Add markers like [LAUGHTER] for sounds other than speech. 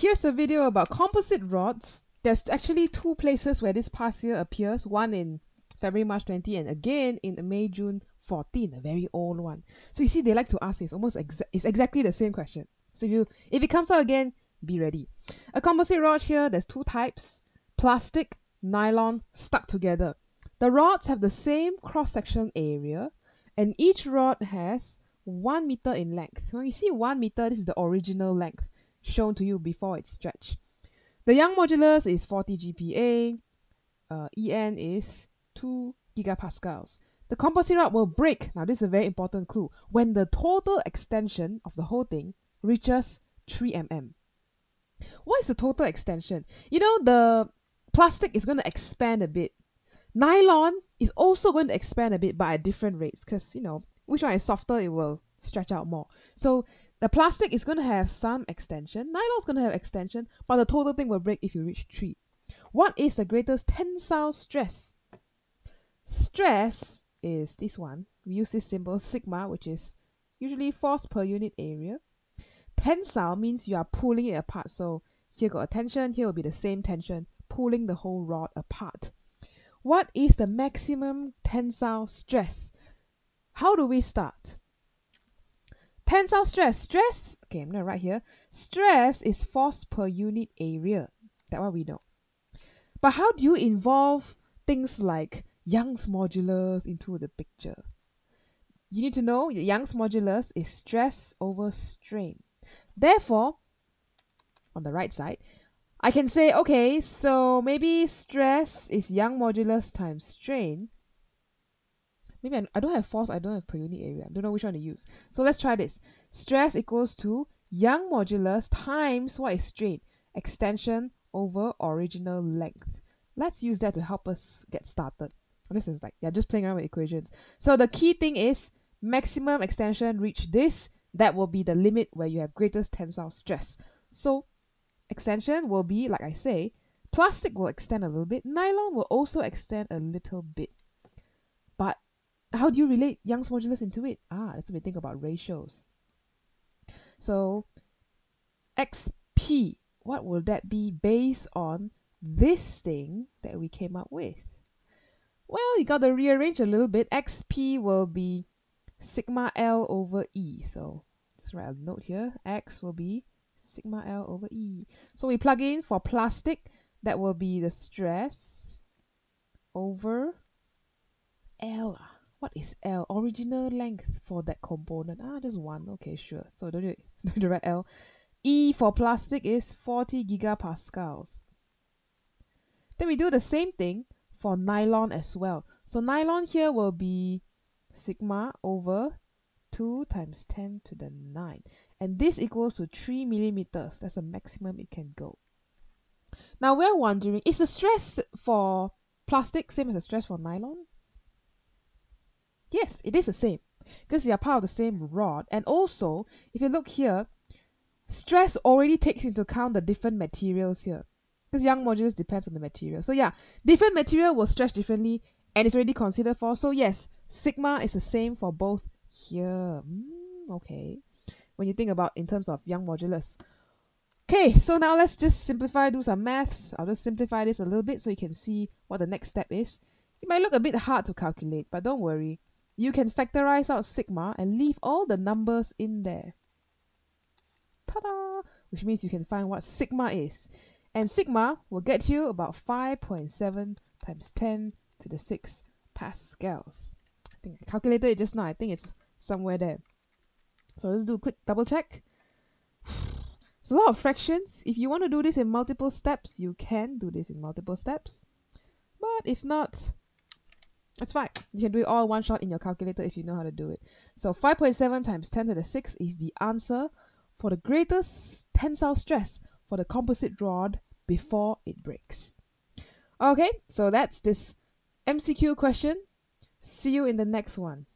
Here's a video about composite rods. There's actually two places where this past year appears, one in February, March 20, and again in May, June 14, a very old one. So you see, they like to ask this, almost exa- it's exactly the same question. So if you if it comes out again, be ready. A composite rod here, there's two types, plastic, nylon, stuck together. The rods have the same cross-section area, and each rod has one meter in length. When you see one meter, this is the original length shown to you before it's stretched. The Young modulus is 40 GPa, uh, EN is 2 gigapascals. The composite rod will break, now this is a very important clue, when the total extension of the whole thing reaches 3 mm. What is the total extension? You know, the plastic is going to expand a bit. Nylon is also going to expand a bit, but at different rates, because, you know, which one is softer, it will stretch out more. So the plastic is going to have some extension, nylon is going to have extension, but the total thing will break if you reach 3. What is the greatest tensile stress? Stress is this one. We use this symbol sigma, which is usually force per unit area. Tensile means you are pulling it apart. So here got a tension, here will be the same tension, pulling the whole rod apart. What is the maximum tensile stress? How do we start? Tensile stress. Stress, okay, I'm going to write here. Stress is force per unit area. That one we know. But how do you involve things like Young's modulus into the picture? You need to know Young's modulus is stress over strain. Therefore, on the right side, I can say, okay, so maybe stress is Young modulus times strain maybe I, I don't have force, I don't have per unit area. I don't know which one to use. So let's try this. Stress equals to Young modulus times what is strain? Extension over original length. Let's use that to help us get started. This is like, yeah, just playing around with equations. So the key thing is maximum extension reach this. That will be the limit where you have greatest tensile stress. So extension will be, like I say, plastic will extend a little bit, nylon will also extend a little bit. How do you relate Young's modulus into it? Ah, that's when we think about ratios. So xp, what will that be based on this thing that we came up with? Well, you got to rearrange a little bit. xp will be sigma L over E. So let's write a note here. X will be sigma L over E. So we plug in for plastic, that will be the stress over L what is L? Original length for that component. Ah, just one. Okay, sure. So don't do, [LAUGHS] do write L. E for plastic is 40 gigapascals. Then we do the same thing for nylon as well. So nylon here will be sigma over 2 times 10 to the 9. And this equals to 3 millimeters. That's the maximum it can go. Now we're wondering, is the stress for plastic same as the stress for nylon? Yes, it is the same because they are part of the same rod. And also, if you look here, stress already takes into account the different materials here because Young modulus depends on the material. So yeah, different material will stretch differently and it's already considered for. So yes, sigma is the same for both here. Mm, okay, when you think about in terms of Young modulus. Okay, so now let's just simplify, do some maths. I'll just simplify this a little bit so you can see what the next step is. It might look a bit hard to calculate, but don't worry you can factorize out sigma and leave all the numbers in there. Ta-da! Which means you can find what sigma is. And sigma will get you about 5.7 times 10 to the 6 pascals. I think I calculated it just now. I think it's somewhere there. So let's do a quick double check. [SIGHS] It's a lot of fractions. If you want to do this in multiple steps, you can do this in multiple steps. But if not, that's fine. You can do it all one shot in your calculator if you know how to do it. So 5.7 times 10 to the 6 is the answer for the greatest tensile stress for the composite rod before it breaks. Okay, so that's this MCQ question. See you in the next one.